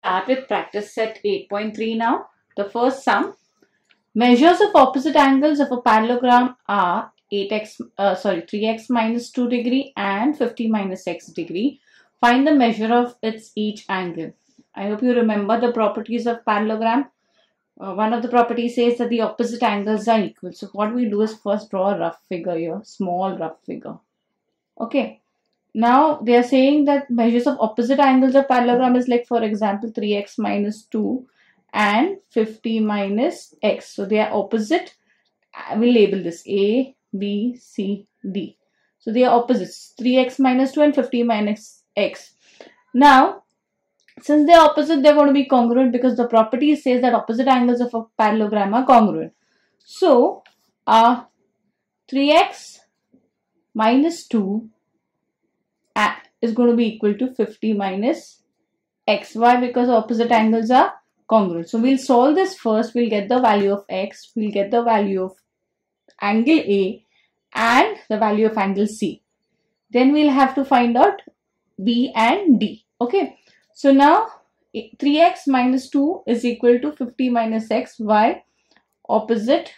Start with practice set 8.3 now. The first sum. Measures of opposite angles of a parallelogram are 8x, uh, sorry, 3x minus 2 degree and 50 minus x degree. Find the measure of its each angle. I hope you remember the properties of parallelogram. Uh, one of the properties says that the opposite angles are equal. So what we do is first draw a rough figure here, small rough figure. Okay. Now they are saying that measures of opposite angles of parallelogram is like for example 3x minus 2 and 50 minus x. So they are opposite. I will label this A, B, C, D. So they are opposites 3x minus 2 and 50 minus x. Now since they are opposite they are going to be congruent because the property says that opposite angles of a parallelogram are congruent. So uh, 3x minus 2 is going to be equal to 50 minus xy Because opposite angles are congruent. So we'll solve this first. We'll get the value of x. We'll get the value of angle A and the value of angle C. Then we'll have to find out B and D. Okay. So now 3x minus 2 is equal to 50 minus x y Opposite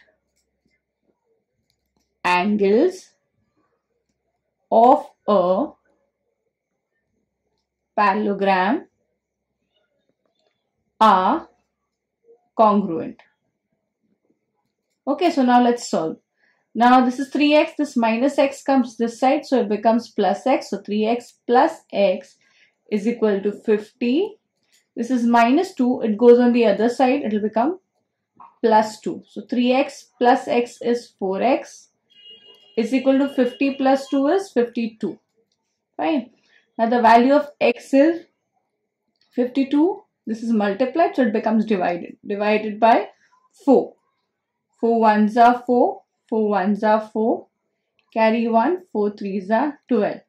angles of a parallelogram are congruent. Okay, so now let's solve. Now this is 3x, this minus x comes this side, so it becomes plus x. So 3x plus x is equal to 50. This is minus 2, it goes on the other side, it will become plus 2. So 3x plus x is 4x is equal to 50 plus 2 is 52. Fine. Now the value of x is 52. This is multiplied, so it becomes divided. Divided by 4. 4 ones are 4. 4 ones are 4. Carry 1. 4 threes are 12.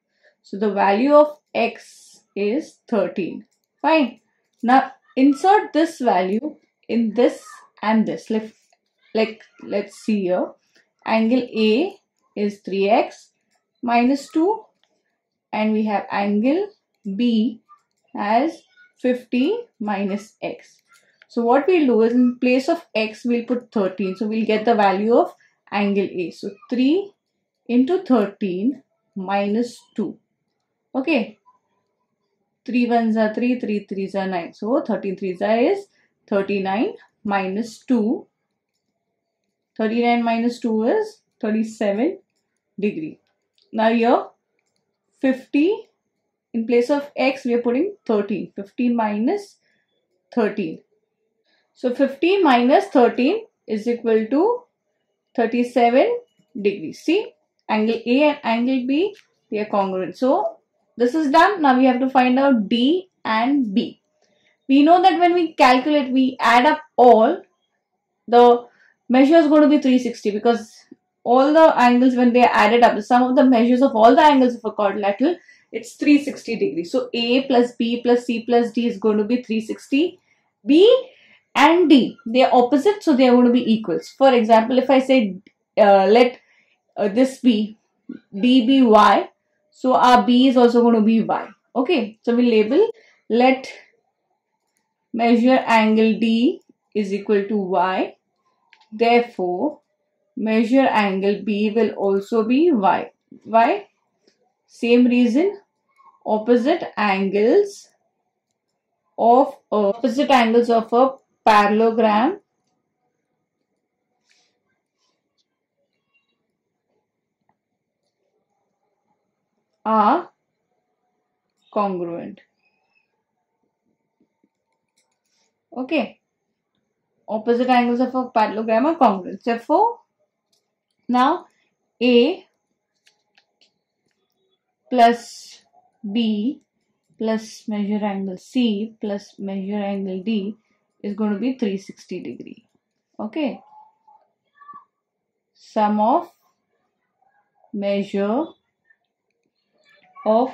So the value of x is 13. Fine. Now insert this value in this and this. Like, like let's see here. Angle A is 3x minus 2 and we have angle B as 50 minus x. So what we'll do is in place of x we'll put 13. So we'll get the value of angle A. So 3 into 13 minus 2. Okay. 3 ones are 3, 3 threes are 9. So 13 threes are is 39 minus 2. 39 minus 2 is 37 degree. Now here 50 in place of x we are putting 13 50 minus 13 so 50 minus 13 is equal to 37 degrees. See? Angle a and angle b they are congruent. So this is done. Now we have to find out d and b. We know that when we calculate we add up all the measure is going to be 360 because all the angles when they are added up, the sum of the measures of all the angles of a quadrilateral, it's 360 degrees. So A plus B plus C plus D is going to be 360. B and D, they are opposite, so they are going to be equals. For example, if I say uh, let uh, this be D be Y, so our B is also going to be Y. Okay, so we label let measure angle D is equal to Y. Therefore, measure angle B will also be Y. Why? Same reason, opposite angles of uh, opposite angles of a parallelogram are congruent. Okay. Opposite angles of a parallelogram are congruent. Therefore, now A plus B plus measure angle C plus measure angle D is going to be 360 degree. Okay. Sum of measure of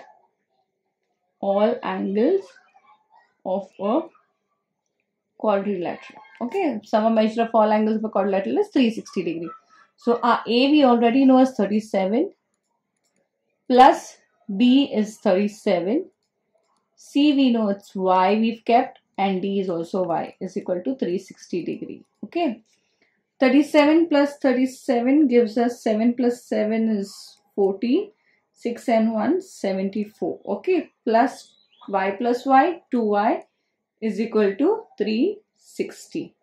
all angles of a quadrilateral. Okay. Sum of measure of all angles of a quadrilateral is 360 degree. So our A we already know is 37 plus B is 37. C we know it's Y we've kept and D is also Y is equal to 360 degree. Okay. 37 plus 37 gives us 7 plus 7 is 40. 6 and 1 74. Okay. Plus Y plus Y 2Y is equal to 360.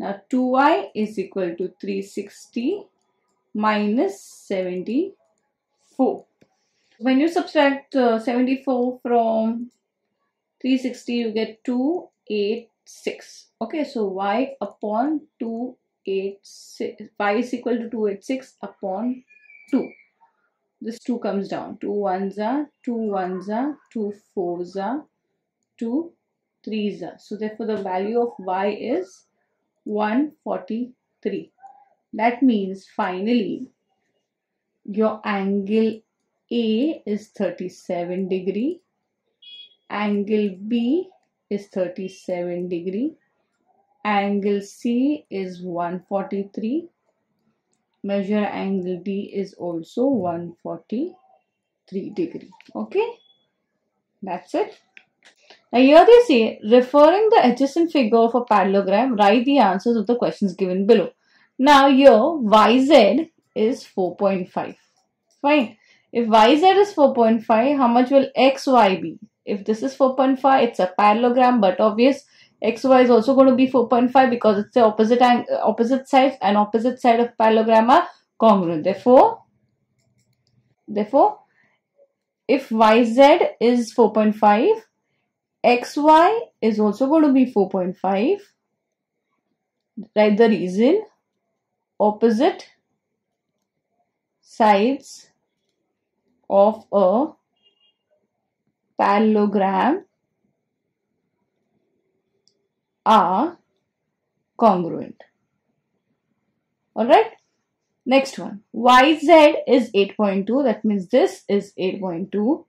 Now 2Y is equal to 360 minus 74. When you subtract uh, 74 from 360 you get 286 okay so y upon 286 y is equal to 286 upon 2 this 2 comes down. 2 ones are 2 ones are 2 fours are 2 threes are. So therefore the value of y is 143 that means finally your angle A is 37 degree. Angle B is 37 degree. Angle C is 143 measure angle D is also 143 degree. Okay? That's it now here they say referring the adjacent figure of a parallelogram write the answers of the questions given below. Now here yz is 4.5 fine. If yz is 4.5 how much will xy be? If this is 4.5 it's a parallelogram but obvious xy is also going to be 4.5 because it's the opposite opposite sides and opposite side of parallelogram are congruent. Therefore therefore if yz is 4.5 xy is also going to be 4.5 write the reason opposite sides of a parallelogram are congruent. Alright. Next one. YZ is 8.2. That means this is 8.2.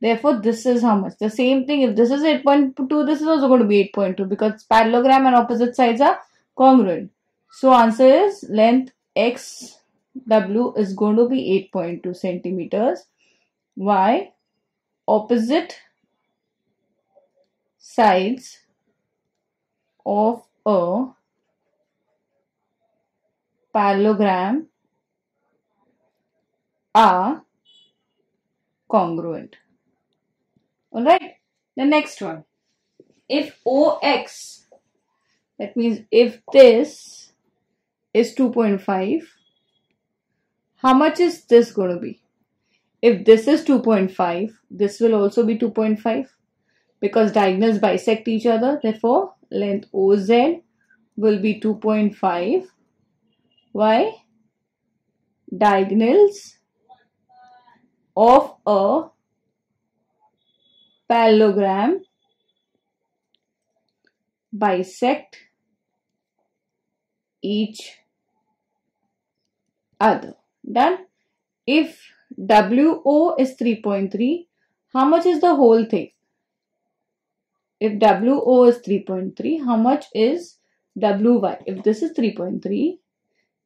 Therefore, this is how much? The same thing. If this is 8.2, this is also going to be 8.2 because parallelogram and opposite sides are congruent. So, answer is length XW is going to be 8.2 centimeters. Y opposite sides of a parallelogram are congruent. Alright, the next one. If OX, that means if this is 2.5, how much is this going to be? If this is 2.5, this will also be 2.5 because diagonals bisect each other. Therefore, length OZ will be 2.5. Why? Diagonals of a parallelogram bisect each other. Done? If WO is 3.3. How much is the whole thing? If WO is 3.3, how much is WY? If this is 3.3,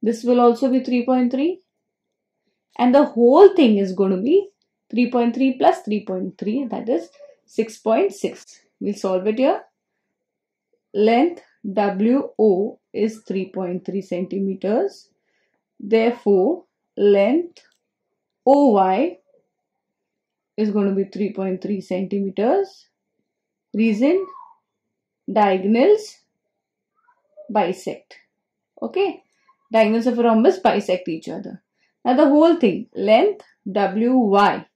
this will also be 3.3. And the whole thing is going to be 3.3 plus 3.3, that is 6.6. We'll solve it here. Length WO is 3.3 centimeters. Therefore, length OY is going to be 3.3 centimeters. Reason diagonals bisect. Okay, diagonals of a rhombus bisect each other. Now the whole thing length WY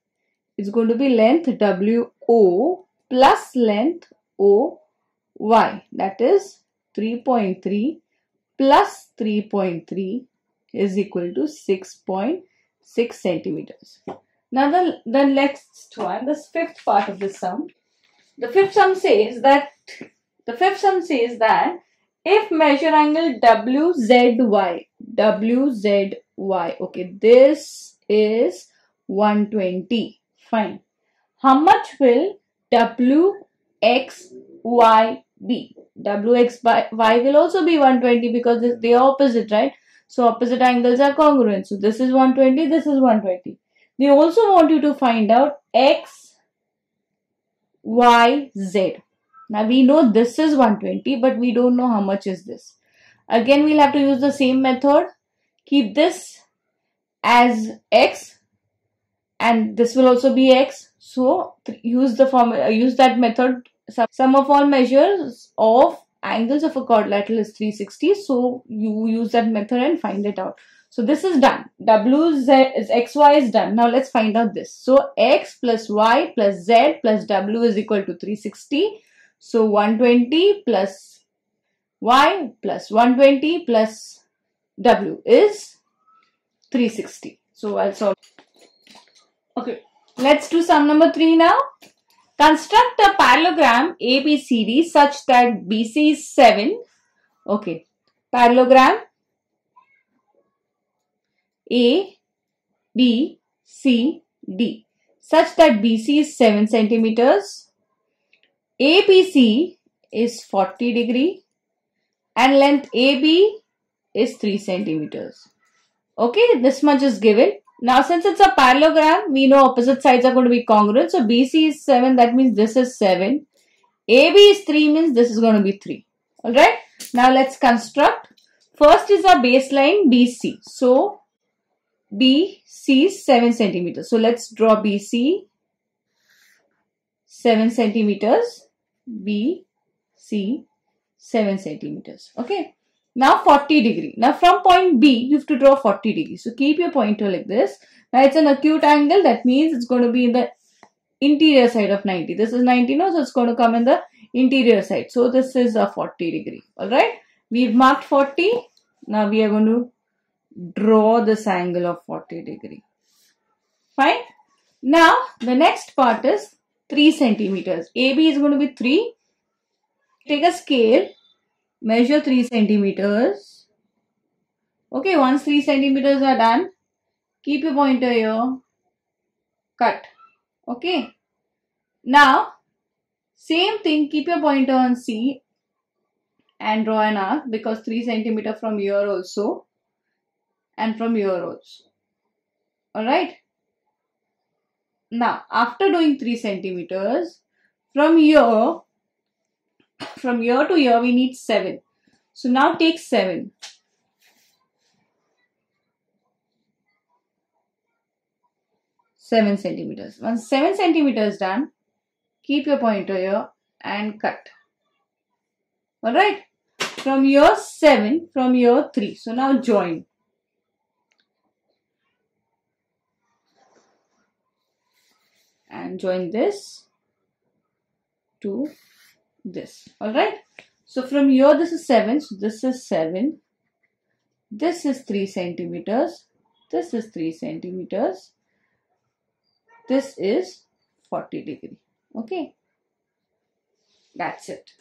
is going to be length WO plus length OY that is 3.3 plus 3.3 is equal to 6.3 6 centimeters. Now the, the next one, the fifth part of the sum. The fifth sum says that the fifth sum says that if measure angle WZY, WZY, okay, this is 120. Fine. How much will WXY be? WXY Y will also be 120 because they are opposite, right? So opposite angles are congruent. So this is 120, this is 120. They also want you to find out x, y, z. Now we know this is 120, but we don't know how much is this. Again, we'll have to use the same method. Keep this as x and this will also be x. So use the formula, uh, use that method. Sum of all measures of angles of a quadrilateral is 360. So you use that method and find it out. So this is done. W z is xy is done. Now let's find out this. So x plus y plus z plus w is equal to 360. So 120 plus y plus 120 plus w is 360. So I'll solve. Okay, let's do sum number 3 now. Construct a parallelogram ABCD such that BC is 7. Okay, parallelogram A, B, C, D such that BC is 7 centimeters, ABC is 40 degree and length AB is 3 centimeters. Okay, this much is given. Now since it's a parallelogram, we know opposite sides are going to be congruent. So BC is 7, that means this is 7. AB is 3 means this is going to be 3. Alright, now let's construct. First is our baseline BC. So BC is 7 centimeters. So let's draw BC 7 centimeters. BC 7 centimeters. Okay. Now 40 degree. Now from point B, you have to draw 40 degree. So keep your pointer like this. Now it's an acute angle. That means it's going to be in the interior side of 90. This is 90 now, so it's going to come in the interior side. So this is a 40 degree. Alright. We've marked 40. Now we are going to draw this angle of 40 degree. Fine. Now the next part is 3 centimeters. AB is going to be 3. Take a scale measure 3 centimeters. Okay, once 3 centimeters are done, keep your pointer here, cut. Okay. Now, same thing, keep your pointer on C and draw an arc because 3 centimeter from here also and from here also. Alright. Now, after doing 3 centimeters, from here from year to year we need 7. So now take 7. Seven centimeters. Once seven centimeters done, keep your pointer here and cut. Alright. From year 7, from year 3. So now join. And join this to this. All right so from here this is 7 so this is 7 this is 3 centimeters. This is 3 centimeters. This is 40 degree. Okay? That's it